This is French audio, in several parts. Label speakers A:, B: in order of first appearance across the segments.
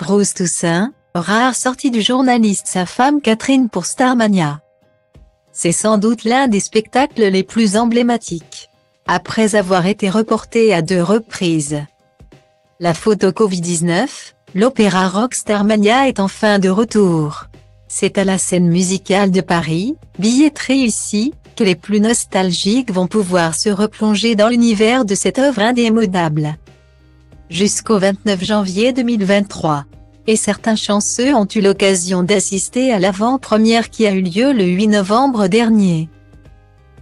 A: Bruce Toussaint, rare sortie du journaliste sa femme Catherine pour Starmania. C'est sans doute l'un des spectacles les plus emblématiques. Après avoir été reporté à deux reprises. La photo Covid-19, l'opéra rock Starmania est enfin de retour. C'est à la scène musicale de Paris, billetterie ici, que les plus nostalgiques vont pouvoir se replonger dans l'univers de cette œuvre indémodable. Jusqu'au 29 janvier 2023. Et certains chanceux ont eu l'occasion d'assister à l'avant-première qui a eu lieu le 8 novembre dernier.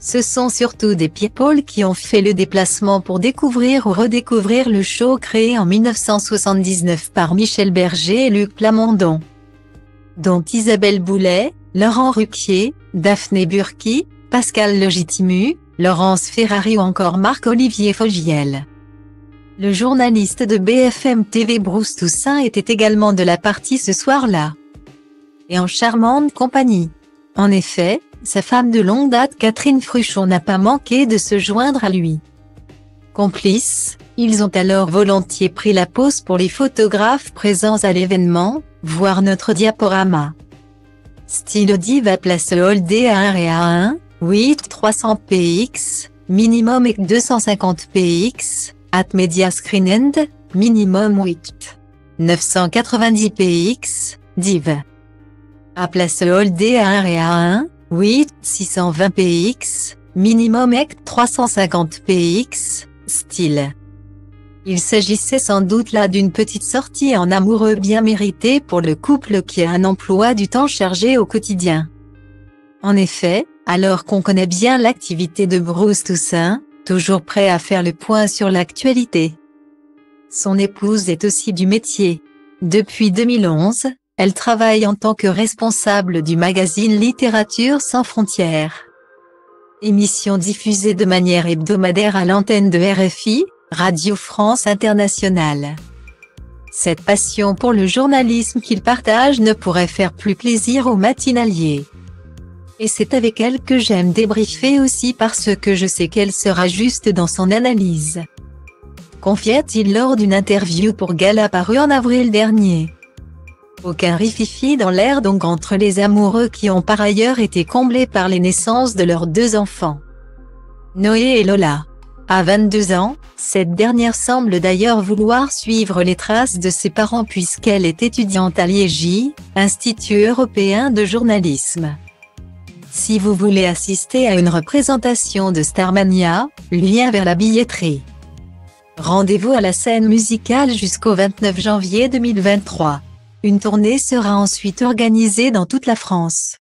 A: Ce sont surtout des people qui ont fait le déplacement pour découvrir ou redécouvrir le show créé en 1979 par Michel Berger et Luc Plamondon dont Isabelle Boulet, Laurent Ruquier, Daphné Burki, Pascal Legitimu, Laurence Ferrari ou encore Marc-Olivier Fogiel. Le journaliste de BFM TV Bruce Toussaint était également de la partie ce soir-là. Et en charmante compagnie. En effet, sa femme de longue date Catherine Fruchon n'a pas manqué de se joindre à lui. Complices, ils ont alors volontiers pris la pause pour les photographes présents à l'événement, voir notre diaporama. Style Diva place Holdé à 1 et à 1, 8 300 px, minimum et 250 px, at media screen end, minimum 8. 990 px, div. À place Holdé à 1 et à 1, 8 620 px, minimum et 350 px, style. Il s'agissait sans doute là d'une petite sortie en amoureux bien méritée pour le couple qui a un emploi du temps chargé au quotidien. En effet, alors qu'on connaît bien l'activité de Bruce Toussaint, toujours prêt à faire le point sur l'actualité. Son épouse est aussi du métier. Depuis 2011, elle travaille en tant que responsable du magazine Littérature sans frontières. Émission diffusée de manière hebdomadaire à l'antenne de RFI, Radio France Internationale. Cette passion pour le journalisme qu'il partage ne pourrait faire plus plaisir aux matinaliers. Et c'est avec elle que j'aime débriefer aussi parce que je sais qu'elle sera juste dans son analyse. Confiait-il lors d'une interview pour Gala paru en avril dernier. Aucun rififi dans l'air donc entre les amoureux qui ont par ailleurs été comblés par les naissances de leurs deux enfants. Noé et Lola. À 22 ans, cette dernière semble d'ailleurs vouloir suivre les traces de ses parents puisqu'elle est étudiante à l'IEJ, Institut européen de journalisme. Si vous voulez assister à une représentation de Starmania, lien vers la billetterie. Rendez-vous à la scène musicale jusqu'au 29 janvier 2023. Une tournée sera ensuite organisée dans toute la France.